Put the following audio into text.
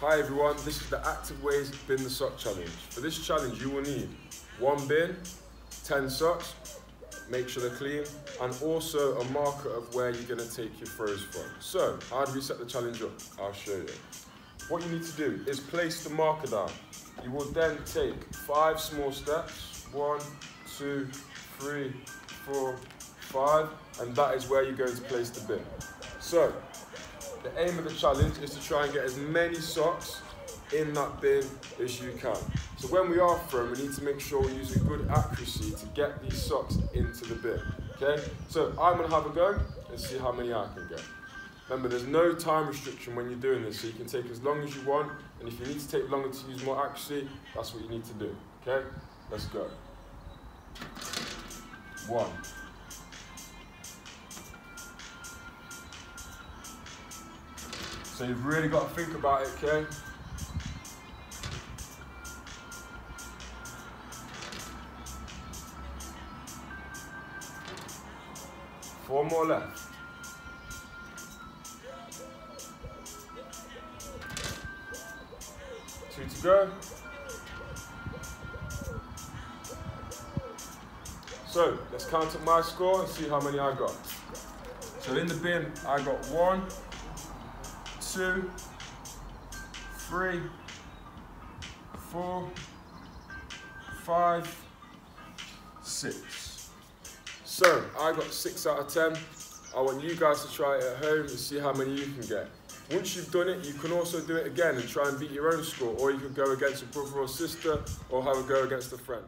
Hi everyone, this is the Active Ways Bin the Sock Challenge. For this challenge you will need one bin, 10 socks, make sure they're clean, and also a marker of where you're going to take your throws from. So, how do we set the challenge up? I'll show you. What you need to do is place the marker down. You will then take five small steps, one, two, three, four, five, and that is where you're going to place the bin. So, the aim of the challenge is to try and get as many socks in that bin as you can. So when we are throwing, we need to make sure we're using good accuracy to get these socks into the bin. Okay? So I'm gonna have a go and see how many I can get. Remember, there's no time restriction when you're doing this, so you can take as long as you want, and if you need to take longer to use more accuracy, that's what you need to do. Okay? Let's go. One. So you've really got to think about it, okay? Four more left. Two to go. So let's count up my score and see how many I got. So in the bin, I got one, two, three, four, five, six. So I got six out of 10. I want you guys to try it at home and see how many you can get. Once you've done it, you can also do it again and try and beat your own score, or you could go against a brother or sister, or have a go against a friend.